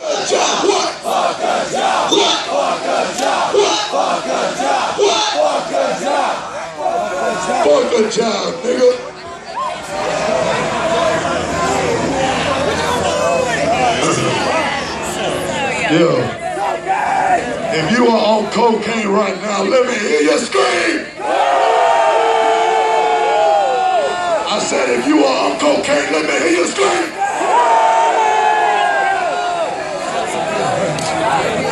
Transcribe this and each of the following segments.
Fuck a job, nigga. Yeah. If you are on cocaine right now, let me hear you scream. I said, if you are on cocaine, let me hear you scream.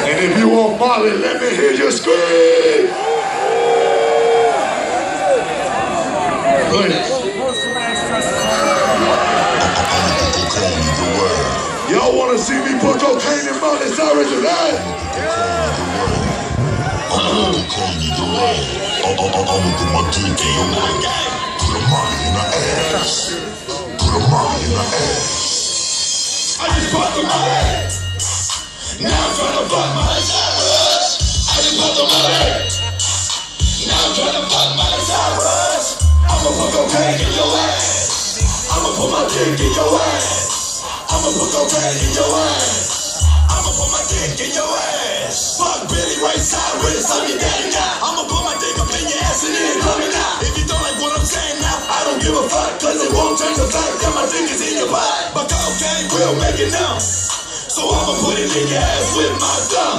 And if you want Molly, let me hear you scream. Please. Y'all want to see me put cocaine in Miley Cyrus tonight? I'ma put my dick in your leg. Put a money in the ass. Put a money in the ass. I just bought the money. Now I'm trying to fuck Miley Cyrus. The. Now I'm fuck Miley Cyrus. I'ma cocaine in your ass. I'ma put my dick in your ass. I'ma put cocaine in your ass. I'ma put my dick in your ass. Fuck Billy Ray Cyrus, I'm your daddy now. I'ma put my dick up in your ass and it ain't coming out. If you don't like what I'm saying now, I don't give a fuck, cause it won't change my dick is in your butt. But cocaine will make it numb. So I'ma put it in your ass with my thumb.